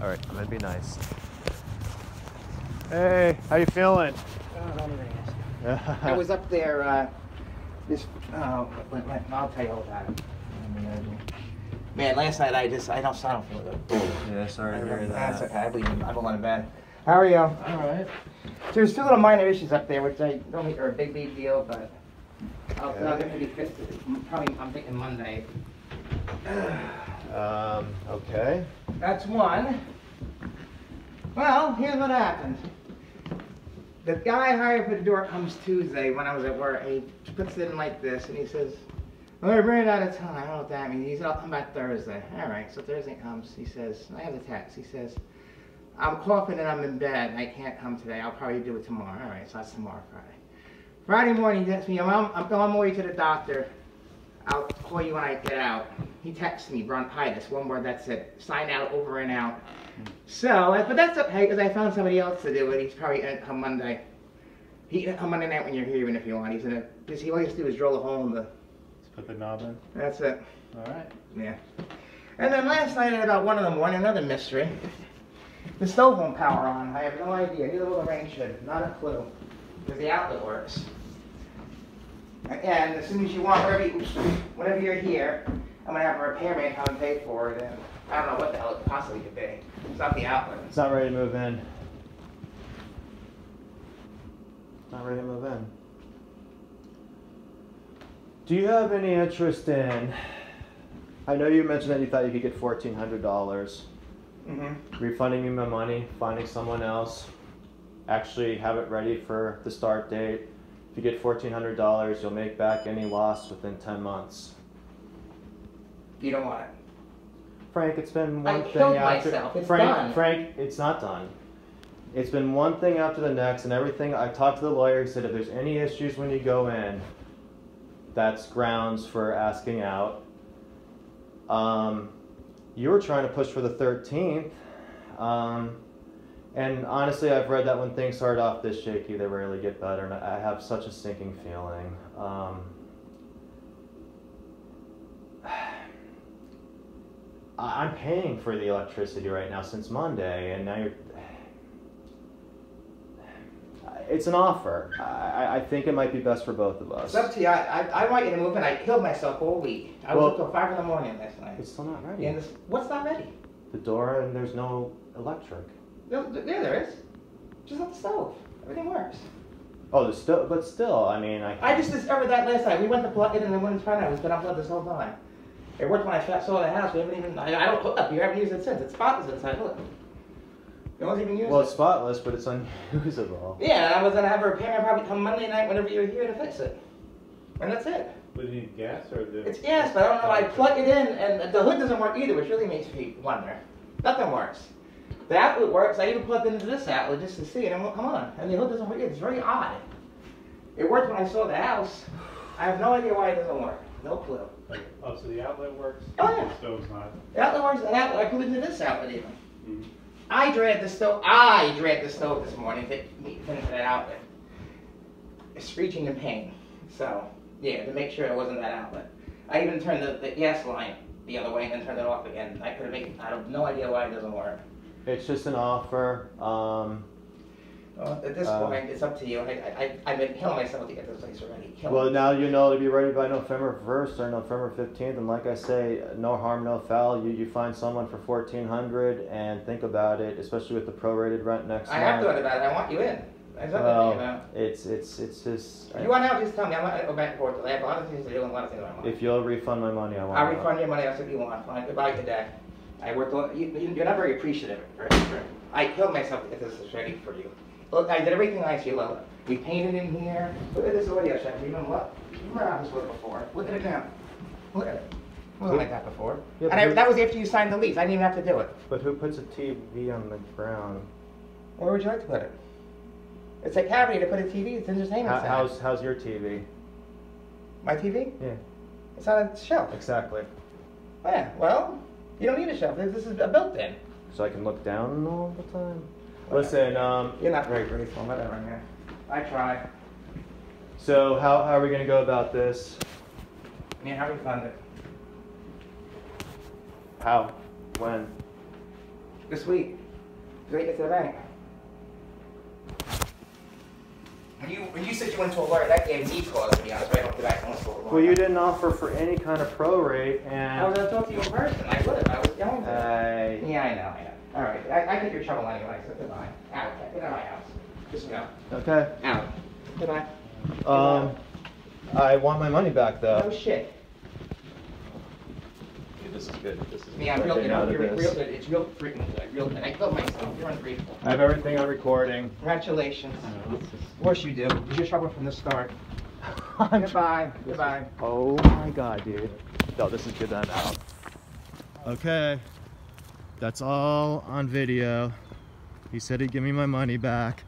All right, I'm gonna be nice. Hey, how you feeling? Oh, don't even ask. I was up there, uh, this, wait, wait, I'll tell you all about it. Man, last night I just, I don't, I don't feel good. yeah, sorry to hear That's that. okay, I believe been, I've been in bed. How are you? All right. There's two little minor issues up there, which I don't think are a big, big deal, but I'll, I'll get to be fixed, probably, I'm thinking Monday. Um, okay. That's one. Well, here's what happened. The guy hired for the door comes Tuesday when I was at work. He puts it in like this and he says, well, we're running out of time. I don't know what that means. He said, I'll come back Thursday. All right, so Thursday comes. He says, I have the text. He says, I'm coughing and I'm in bed. And I can't come today. I'll probably do it tomorrow. All right, so that's tomorrow, Friday. Friday morning, he texts me, I'm, I'm on my way to the doctor. I'll call you when I get out. He texts me bronchitis, one word, that's it. Sign out, over and out. So, but that's okay because I found somebody else to do it. He's probably gonna come Monday. He can come Monday night when you're here, even if you want. He's gonna, because he all he has to do is drill a hole in the, Let's put the knob in. that's it. All right. Yeah. And then last night at about one in the morning, another mystery. The stove won't power on. I have no idea. Neither will the range hood. Not a clue. Because the outlet works. And as soon as you want, whenever, you, whenever you're here, I'm gonna have a repairman come and pay for it. And I don't know what the hell it possibly could be. It's not the outlet. It's not ready to move in. It's not ready to move in. Do you have any interest in? I know you mentioned that you thought you could get fourteen hundred dollars. Mm-hmm. Refunding me my money, finding someone else, actually have it ready for the start date. If you get fourteen hundred dollars, you'll make back any loss within ten months. You don't want it. Frank, it's been I one thing killed after myself. It's Frank, done. Frank, it's not done. It's been one thing after the next, and everything. I talked to the lawyer. He said if there's any issues when you go in, that's grounds for asking out. Um, you were trying to push for the 13th, um, and honestly, I've read that when things start off this shaky, they rarely get better, and I have such a sinking feeling. Um, I- I'm paying for the electricity right now since Monday, and now you're. It's an offer. I, I- I think it might be best for both of us. It's up to you. I, I, I want you to move and I killed myself all week. I was up till 5 in the morning last night. It's still not ready. And this, what's not ready? The door and there's no electric. There, there there is. Just not the stove. Everything works. Oh, the stove, but still, I mean, I. I just discovered that last night. We went to plug it in and wouldn't find out. It's been unplugged this whole time. It worked when I fa- saw the house. We haven't even. I, I don't hook up. You haven't used it since. It's spotless inside. Look. No one's even used Well, it's spotless, but it's unusable. Yeah, and I was gonna have a repairman probably come Monday night whenever you're here to fix it. And that's it. Would you need gas or the? It's gas, but I don't know. I plug it in, and the hood doesn't work either, which really makes me wonder. Nothing works. The outlet works. I even plugged into this outlet just to see it, and it won't come on. And the hood doesn't work. It's very odd. It worked when I saw the house. I have no idea why it doesn't work. No clue. Like, oh, so the outlet works? Oh, yeah. The stove's not. The outlet works. An outlet. I put it into this outlet even. Mhm. I dragged the stove. I dragged the stove this morning to meet finish that outlet. It's screeching in pain. So yeah, to make sure it wasn't that outlet. I even turned the, the gas line the other way and then turned it off again. I could have made. I have no idea why it doesn't work. It's just an offer. Um, Well, at this Uh, point, it's up to you. I, I, I've been killing myself to get this place ready. Killing well, now you know to be ready by November 1st or November 15th, and like I say, no harm, no foul. You you find someone for 1400 and think about it, especially with the prorated rent next month. I have month. thought about it. I want you in. There's nothing, Well, you know. it's it's it's just. If you want out, just tell me. I'm not gonna go back and forth. I have a lot of things to do and a lot of things I want. If you'll refund my money, I want. I'll it. refund your money. That's what you want. Fine. Goodbye today. I worked. You, you- you're not very appreciative. Right? I killed myself to get this ready for you. Look, I did everything nice. You love. We painted in here. Look at this audio check. You know what? You remember how this was before? Look at it now. Look at it. It wasn't like that before. Yeah, and I, that was after you signed the lease. I didn't even have to do it. But who puts a TV on the ground? Where would you like to put it? It's a cavity to put a TV. It's entertainment How, how's how's your TV? My TV? Yeah, It's on a shelf. exactly. Oh, yeah. Well, you don't need a shelf. This is a built-in. So I can look down all the time. Listen, um, You're not very grateful. Whatever, man. I try. so how how are we gonna go about this? I mean, how do we fund it? How? When? This week. Get to the bank. When you, when you said you went to a lawyer, that gave me pause, to be honest, right off the bat. I went to a lawyer. Well, you didn't offer for any kind of prorate, and I was gonna talk to you in person. I would have. I was going to. I yeah, I know. I know. All right. I, I think you're trouble anyway. So goodbye. Out. Get out of my house. Just go. okay. Out. Goodbye. Um, I want my money back No though. shit. This is good. This is Yeah, I'm real getting good. out of You're real this. good. It's real freaking good. Real good. I love myself. You're ungrateful. I have everything on recording. Congratulations. Of course you do. It's your trouble from the start. Goodbye. Goodbye. Oh my god, dude. No, this is good I'm out. Okay. That's all on video. He said he'd give me my money back.